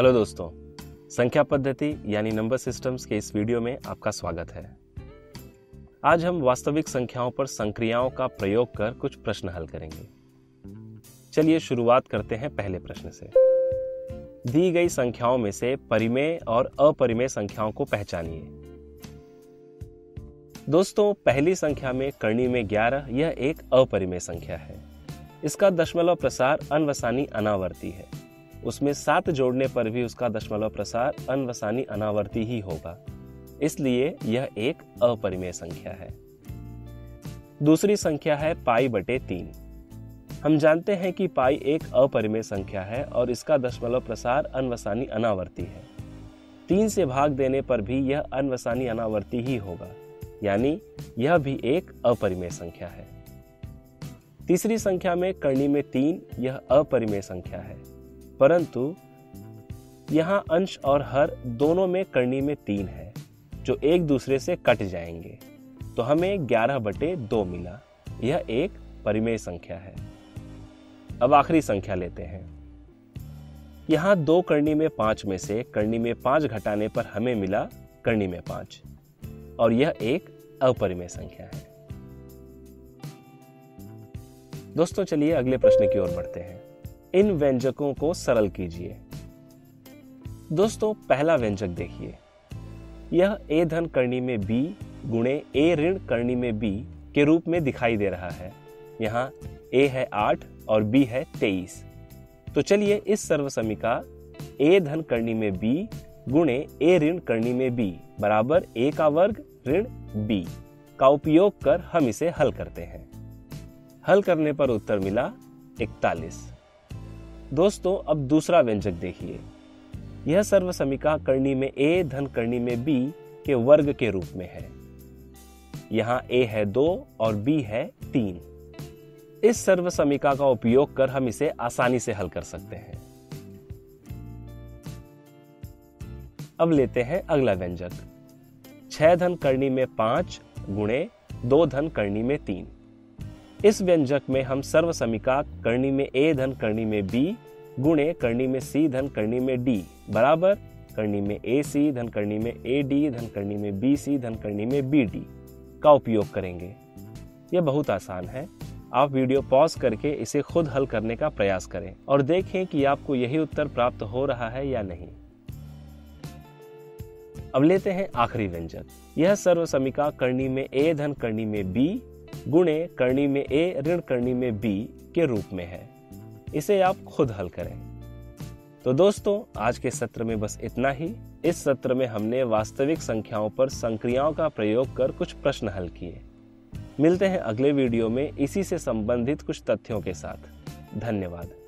Hello दोस्तों, संख्या पद्धति यानी नंबर सिस्टम्स के इस वीडियो में आपका स्वागत है। आज हम वास्तविक संख्याओं पर संक्रियाओं का प्रयोग कर कुछ प्रश्न हल करेंगे। चलिए शुरुआत करते हैं पहले प्रश्न से। दी गई संख्याओं में से परिमेय और अपरिमेय संख्याओं को पहचानिए। दोस्तों, पहली संख्या में कर्णी में 11 यह एक अपरिमेय संख्या है। इसका दशमलव प्रसार अनवसानी अनावर्ती है। उसमें सात जोड़ने पर भी उसका दशमलव प्रसार अनवसानी अनावर्ती ही होगा। इसलिए यह एक अपरिमेय संख्या है। दूसरी संख्या है पाई बटे तीन। हम जानते हैं कि पाई एक अपरिमेय संख्या है और इसका दशमलव प्रसार अनवसानी अनावर्ती है। तीन से भाग देने पर भी यह अनवसानी अनावर्ती ही होगा, यानी यह भी एक अपरिमेय संख्या है। तीसरी संख्या में कर्णी में तीन यह अपरिमेय संख्या है। परंतु यहाँ अंश और हर दोनों में करनी में तीन है, जो एक दूसरे से कट जाएँगे। तो हमें ग्यारह बटे दो मिला। यह एक परिमेय संख्या है। अब आखिरी संख्या लेते हैं। यहाँ दो करनी में पाँच में से करनी में पाँच घटाने पर हमें मिला करनी में पाँच। और यह एक अपरिमेय संख्या है। दोस्तों, चलिए अगले प्रश्न की ओर बढ़ते हैं। इन व्यंजकों को सरल कीजिए। दोस्तों, पहला व्यंजक देखिए। यह ए धन करनी में बी गुणे ए ऋण करनी में बी के रूप में दिखाई दे रहा है। यहाँ ए है आठ और बी है तेईस। तो चलिए इस सर्व समीका ए धन करनी में बी गुणे ए ऋण करनी में बी बराबर ए का वर्ग ऋण बी का उपयोग कर हम इसे हल करते हैं। हल करने पर उत्तर मिला इकतालीस। दोस्तों, अब दूसरा व्यंजक देखिए। यह सर्व समीका करनी में ए, धन करनी में बी के वर्ग के रूप में है। यहाँ ए है दो और बी है तीन। इस सर्व समीका का उपयोग कर हम इसे आसानी से हल कर सकते हैं। अब लेते हैं अगला व्यंजक। छह धन करनी में पाँच गुणे दो धन करनी में तीन। इस व्यंजक में हम सर्व समीका करनी में ए धन करनी में बी गुणे करनी में सी धन करनी में डी बराबर करनी में ए सी धन करनी में ए डी धन करनी में बी सी धन करनी में बी डी का उपयोग करेंगे यह बहुत आसान है आप वीडियो पॉज करके इसे खुद हल करने का प्रयास करें और देखें कि आपको यही उत्तर प्राप्त हो रहा है या नहीं अब लेते हैं आखिरी व्यंजक यह सर्व समीका करनी में ए धन करनी में बी गुणे करणी में ए, ऋण करणी में बी के रूप में है। इसे आप खुद हल करें। तो दोस्तों, आज के सत्र में बस इतना ही। इस सत्र में हमने वास्तविक संख्याओं पर संक्रियाओं का प्रयोग कर कुछ प्रश्न हल किए। मिलते हैं अगले वीडियो में। इसी से संबंधित कुछ तथ्यों के साथ। धन्यवाद।